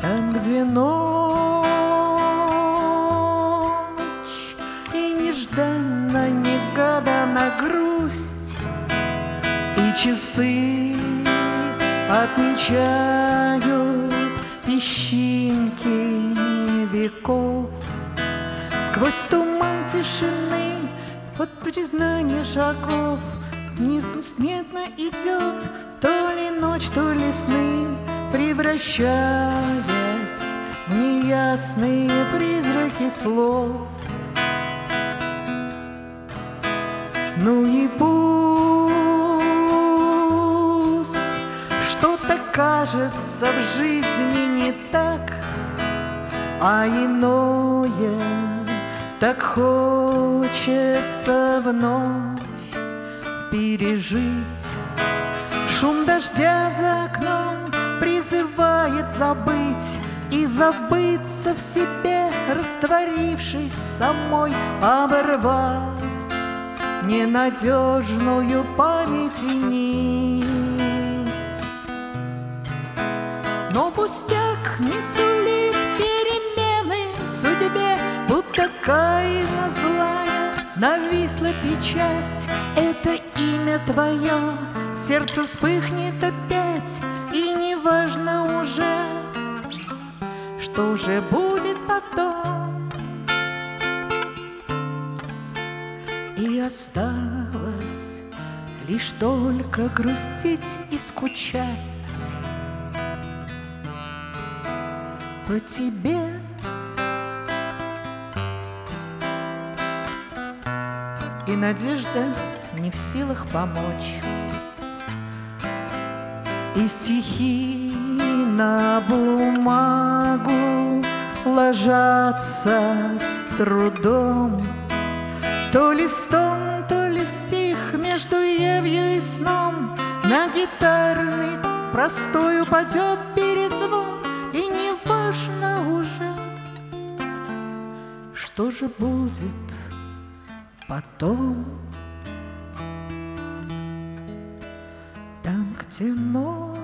Там, где ночь И нежданно, негаданно грусть И часы отмечают Песчинки веков. Сквозь туман тишины Под признание шагов Несметно идет То ли ночь, то ли сны Превращаясь в неясные призраки слов. Ну и пусть Что-то кажется в жизни не так А иное так хочется вновь пережить. Шум дождя за окном призывает забыть И забыться в себе, растворившись самой, оборвав Ненадежную память и нить. Но пустяк не сулит перемены судьбе Будто Каина злая нависла печать. Это имя твое сердце вспыхнет опять И неважно уже, что же будет потом. И осталось лишь только грустить и скучать. По тебе. И надежда не в силах помочь И стихи на бумагу ложатся с трудом. То ли стон, то ли стих между евью и сном. На гитарный простой упадет перезвон. И не важно уже, что же будет потом noite.